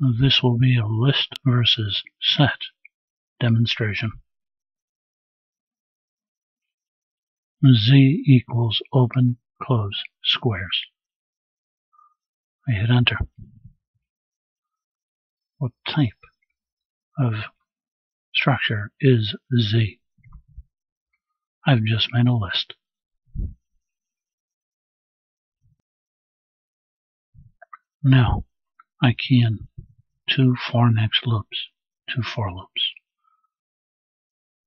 This will be a list versus set demonstration. Z equals open, close squares. I hit enter. What type of structure is Z? I've just made a list. Now, I can two for next loops, two for loops.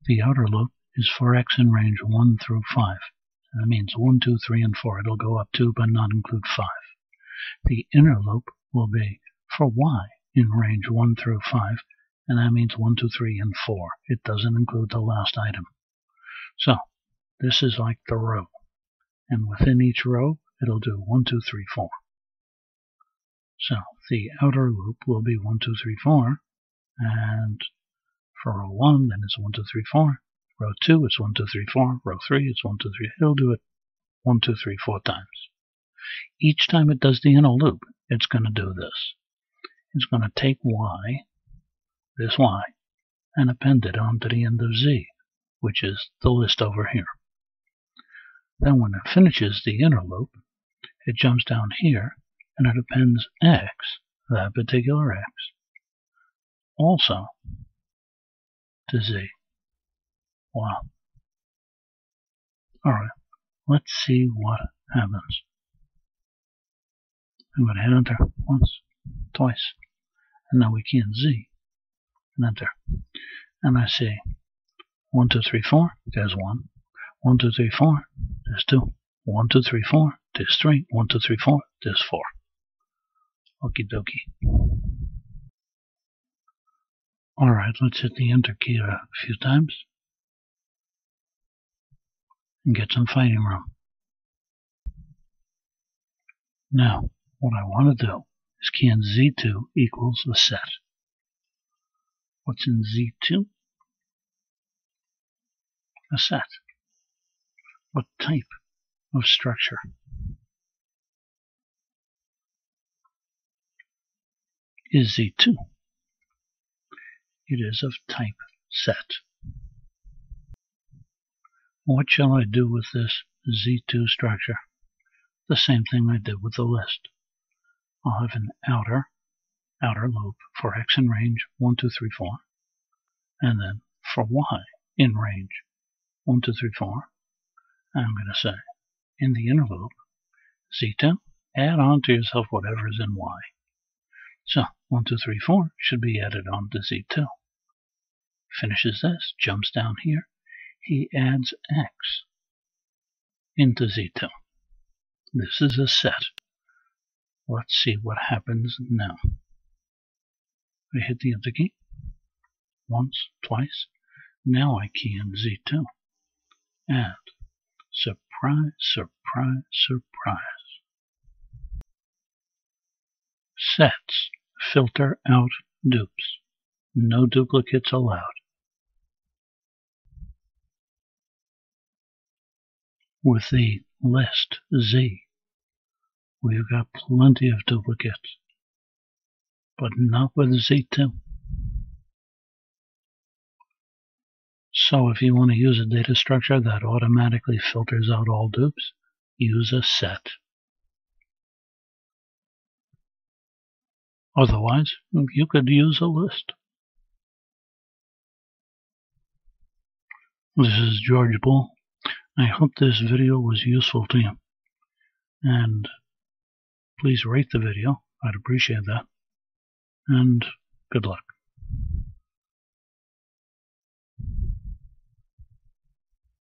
The outer loop is for x in range 1 through 5. That means 1, 2, 3, and 4. It'll go up 2 but not include 5. The inner loop will be for y in range 1 through 5, and that means 1, 2, 3, and 4. It doesn't include the last item. So, this is like the row. And within each row, it'll do 1, 2, 3, 4. So the outer loop will be 1, 2, 3, 4. And for row 1, then it's 1, 2, 3, 4. Row 2, it's 1, 2, 3, 4. Row 3, it's 1, 2, 3. It'll do it 1, 2, 3, 4 times. Each time it does the inner loop, it's going to do this. It's going to take y, this y, and append it onto the end of z, which is the list over here. Then when it finishes the inner loop, it jumps down here and it appends x, that particular x, also to z. Wow. Alright, let's see what happens. I'm going to hit enter once, twice, and now we can z, and enter. And I see 1, 2, 3, 4, there's 1. 1, 2, 3, 4, there's 2. 1, 2, 3, 4, there's 3. 1, 2, 3, 4, there's 4. Okie dokie. Alright, let's hit the enter key a few times and get some fighting room. Now, what I want to do is can Z2 equals a set. What's in Z2? A set. What type of structure? Is Z2. It is of type set. What shall I do with this Z2 structure? The same thing I did with the list. I'll have an outer, outer loop for x in range 1, 2, 3, 4, and then for y in range 1, 2, 3, 4, I'm going to say in the inner loop, Z2, add on to yourself whatever is in y. So 1, 2, 3, 4 should be added on to Z2. Finishes this, jumps down here, he adds X into Z2. This is a set. Let's see what happens now. I hit the enter key once, twice. Now I key in Z2. And surprise, surprise, surprise. Sets filter out dupes. No duplicates allowed. With the list Z, we've got plenty of duplicates, but not with Z2. So if you want to use a data structure that automatically filters out all dupes, use a set. Otherwise, you could use a list. This is George Boole. I hope this video was useful to you. And please rate the video. I'd appreciate that. And good luck.